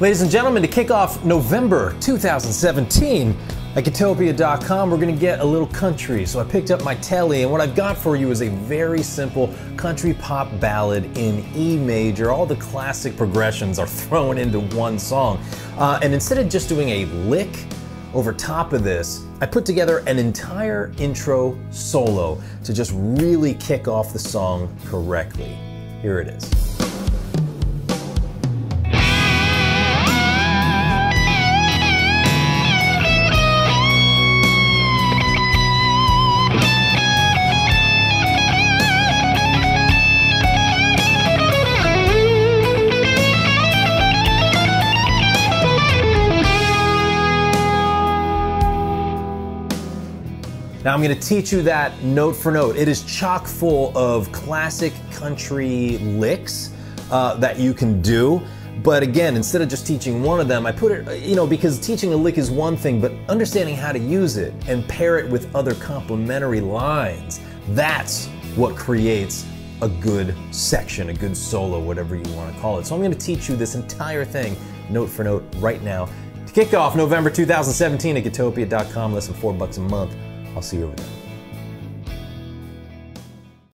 Ladies and gentlemen, to kick off November 2017, at Guitopia.com, we're gonna get a little country. So I picked up my telly, and what I've got for you is a very simple country pop ballad in E major. All the classic progressions are thrown into one song. Uh, and instead of just doing a lick over top of this, I put together an entire intro solo to just really kick off the song correctly. Here it is. Now I'm going to teach you that note for note. It is chock full of classic country licks uh, that you can do. But again, instead of just teaching one of them, I put it, you know, because teaching a lick is one thing, but understanding how to use it and pair it with other complementary lines, that's what creates a good section, a good solo, whatever you want to call it. So I'm going to teach you this entire thing note for note right now. To kick off November 2017 at Guitopia.com, less than four bucks a month. I'll see you over there.